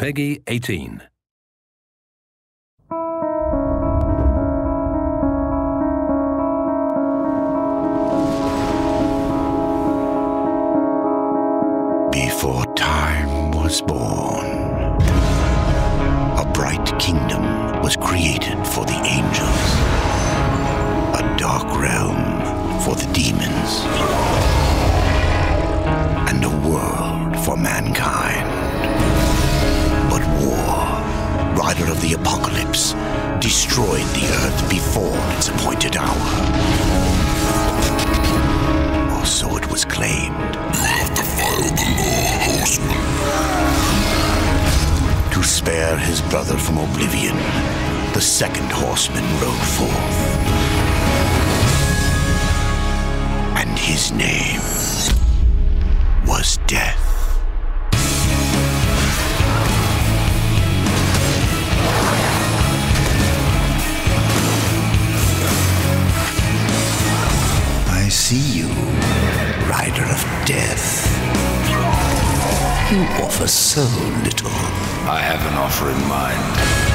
PEGI 18. Before time was born, a bright kingdom was created for the angels, a dark realm for the demons, and a world for mankind. Rider of the apocalypse, destroyed the earth before its appointed hour. Or so it was claimed. You have defiled the law, horseman. To spare his brother from oblivion, the second horseman rode forth. See you, rider of death. You offer so little. I have an offer in mind.